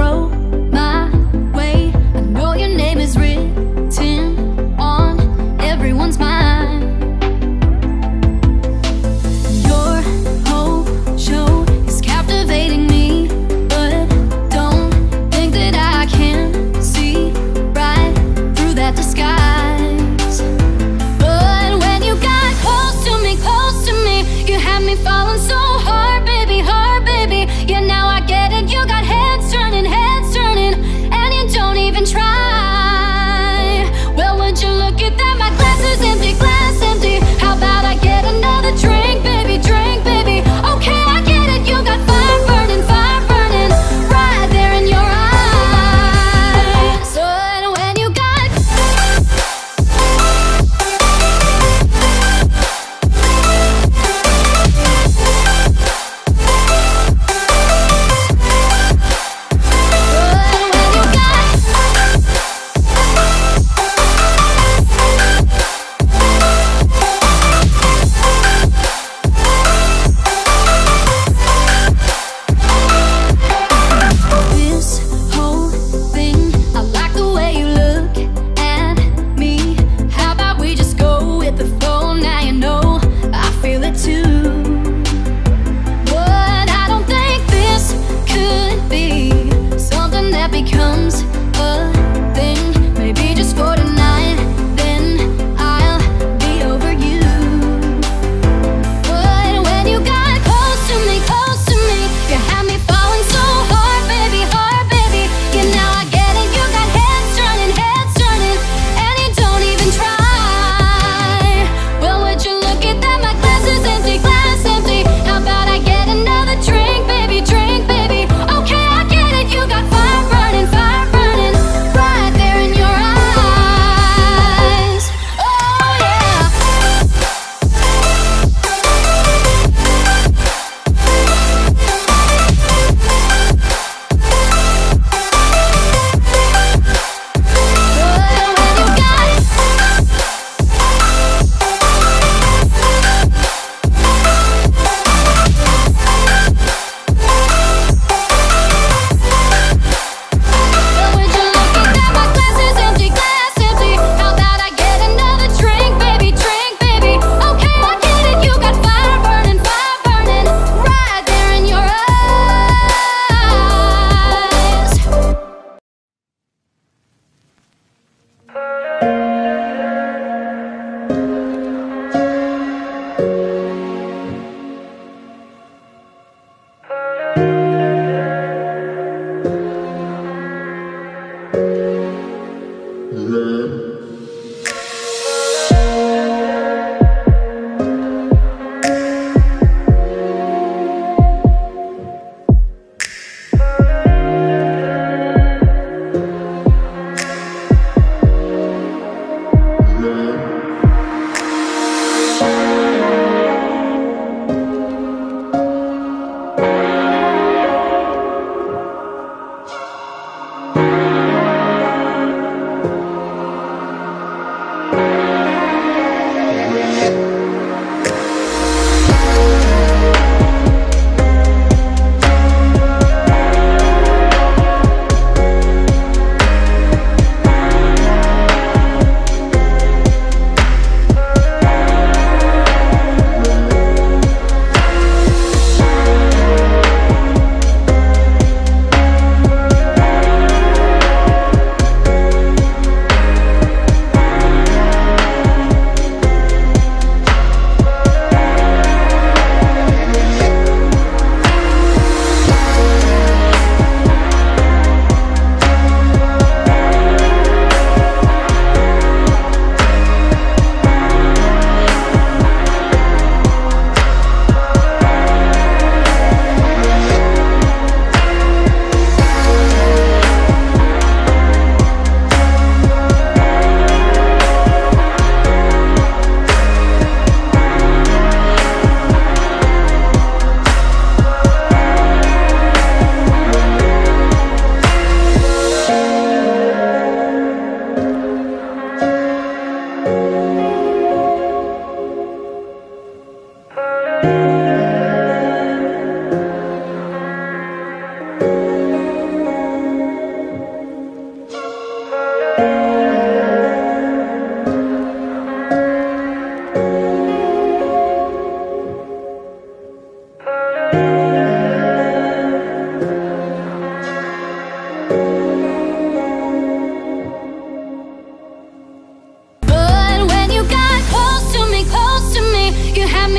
road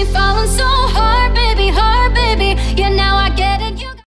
me falling so